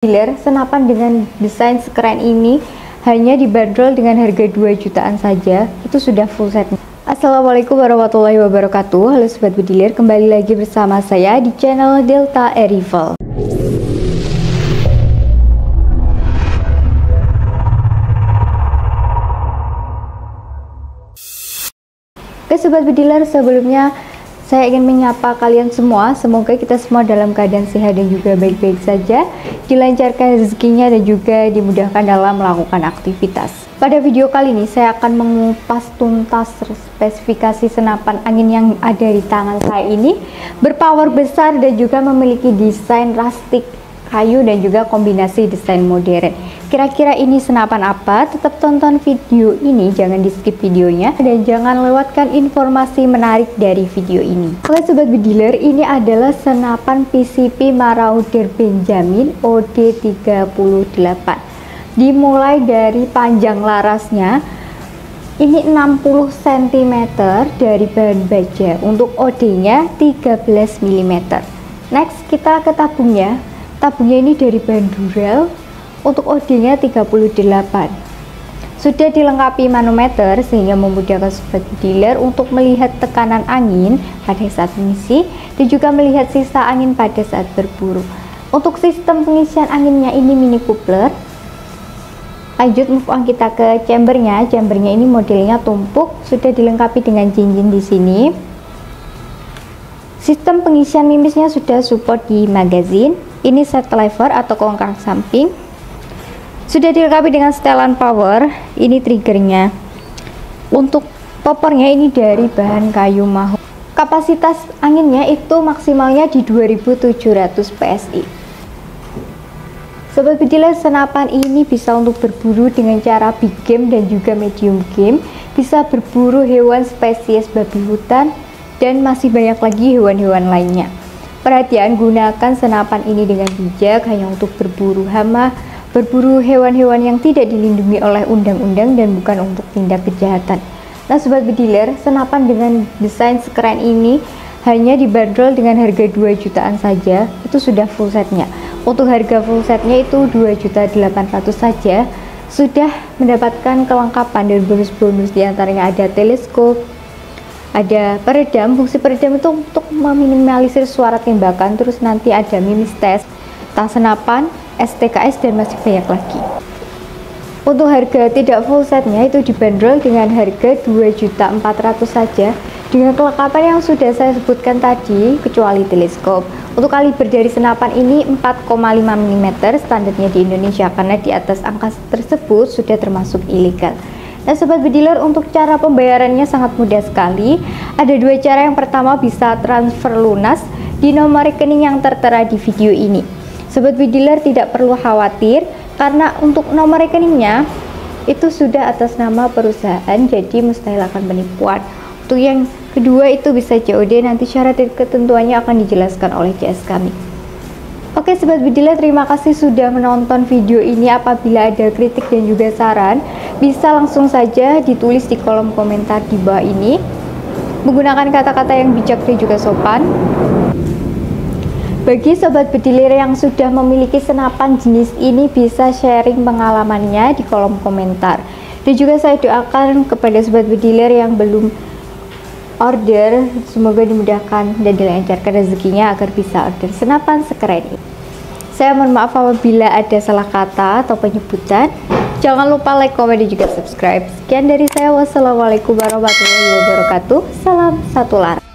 dealer, senapan dengan desain sekeren ini hanya dibanderol dengan harga 2 jutaan saja. Itu sudah full set. Assalamualaikum warahmatullahi wabarakatuh. Halo sobat bediler, kembali lagi bersama saya di channel Delta Arrival. Oke sobat bediler, sebelumnya saya ingin menyapa kalian semua, semoga kita semua dalam keadaan sehat dan juga baik-baik saja, dilancarkan rezekinya dan juga dimudahkan dalam melakukan aktivitas. Pada video kali ini saya akan mengupas tuntas spesifikasi senapan angin yang ada di tangan saya ini, berpower besar dan juga memiliki desain rustic kayu dan juga kombinasi desain modern. Kira-kira ini senapan apa? Tetap tonton video ini, jangan di skip videonya dan jangan lewatkan informasi menarik dari video ini. Oke sobat bediler, ini adalah senapan PCP Marauder Benjamin OD38. Dimulai dari panjang larasnya ini 60 cm dari bahan baja untuk OD-nya 13 mm. Next kita ke tabungnya tabungnya ini dari bahan dural untuk OD nya 38 sudah dilengkapi manometer sehingga memudahkan sobat dealer untuk melihat tekanan angin pada saat mengisi dan juga melihat sisa angin pada saat berburu. Untuk sistem pengisian anginnya ini mini coupler. Lanjut move on kita ke chambernya. Chambernya ini modelnya tumpuk sudah dilengkapi dengan cincin di sini. Sistem pengisian mimisnya sudah support di magazine ini set lever atau kongkang samping. Sudah dilengkapi dengan setelan power. Ini triggernya. Untuk popornya ini dari bahan kayu mahu kapasitas anginnya itu maksimalnya di 2700 PSI Sobat bediler senapan ini bisa untuk berburu dengan cara big game dan juga medium game. Bisa berburu hewan spesies babi hutan dan masih banyak lagi hewan-hewan lainnya Perhatian, gunakan senapan ini dengan bijak hanya untuk berburu hama, berburu hewan-hewan yang tidak dilindungi oleh undang-undang dan bukan untuk tindak kejahatan. Nah, sobat bediler, senapan dengan desain sekeren ini hanya dibanderol dengan harga 2 jutaan saja, itu sudah full setnya. Untuk harga full setnya itu 2.800 saja, sudah mendapatkan kelengkapan dan bonus-bonus di antaranya ada teleskop, ada peredam fungsi peredam itu untuk meminimalisir suara tembakan terus nanti ada mimis test tas senapan STKS dan masih banyak lagi. Untuk harga tidak full setnya itu dibanderol dengan harga 2.400 saja dengan kelengkapan yang sudah saya sebutkan tadi kecuali teleskop. Untuk kaliber dari senapan ini 4,5 mm standarnya di Indonesia karena di atas angka tersebut sudah termasuk ilegal Nah sobat bediler untuk cara pembayarannya sangat mudah sekali. Ada dua cara. Yang pertama bisa transfer lunas di nomor rekening yang tertera di video ini. Sobat bediler tidak perlu khawatir karena untuk nomor rekeningnya itu sudah atas nama perusahaan jadi mustahil akan penipuan. Untuk yang kedua itu bisa COD nanti syarat dan ketentuannya akan dijelaskan oleh CS kami Oke Sobat Bediler, terima kasih sudah menonton video ini. Apabila ada kritik dan juga saran, bisa langsung saja ditulis di kolom komentar di bawah ini. Menggunakan kata-kata yang bijak dan juga sopan. Bagi Sobat Bediler yang sudah memiliki senapan jenis ini bisa sharing pengalamannya di kolom komentar. Dan juga saya doakan kepada Sobat Bediler yang belum order semoga dimudahkan dan dilancarkan rezekinya agar bisa order senapan sekeren ini. Saya mohon maaf apabila ada salah kata atau penyebutan. Jangan lupa like, komen, dan juga subscribe. Sekian dari saya. Wassalamualaikum warahmatullahi wabarakatuh. Salam satu lar